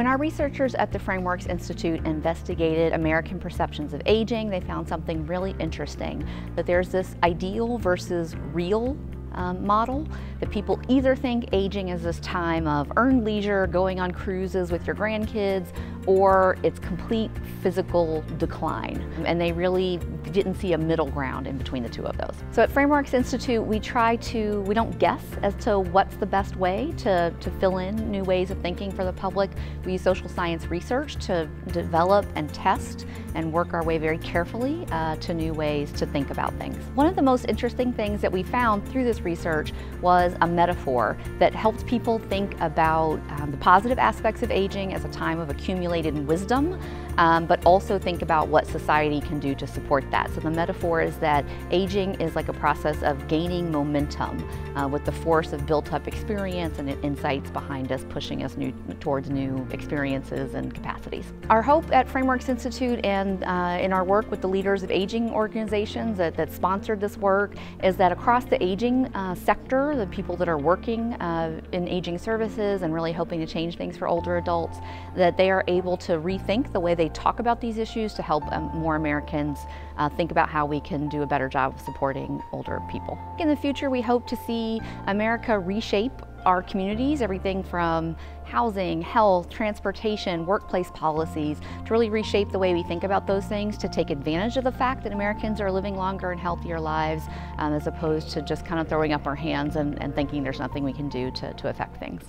When our researchers at the Frameworks Institute investigated American perceptions of aging, they found something really interesting, that there's this ideal versus real um, model that people either think aging is this time of earned leisure, going on cruises with your grandkids, or it's complete physical decline. And they really didn't see a middle ground in between the two of those. So at Frameworks Institute, we try to, we don't guess as to what's the best way to, to fill in new ways of thinking for the public. We use social science research to develop and test and work our way very carefully uh, to new ways to think about things. One of the most interesting things that we found through this research was a metaphor that helped people think about um, the positive aspects of aging as a time of accumulated wisdom, um, but also think about what society can do to support that. So the metaphor is that aging is like a process of gaining momentum uh, with the force of built up experience and insights behind us pushing us new, towards new experiences and capacities. Our hope at Frameworks Institute and uh, in our work with the leaders of aging organizations that, that sponsored this work is that across the aging uh, sector, the people that are working uh, in aging services and really hoping to change things for older adults, that they are able to rethink the way they talk about these issues to help um, more Americans uh, think about how we can do a better job of supporting older people. In the future, we hope to see America reshape our communities, everything from housing, health, transportation, workplace policies, to really reshape the way we think about those things to take advantage of the fact that Americans are living longer and healthier lives um, as opposed to just kind of throwing up our hands and, and thinking there's nothing we can do to, to affect things.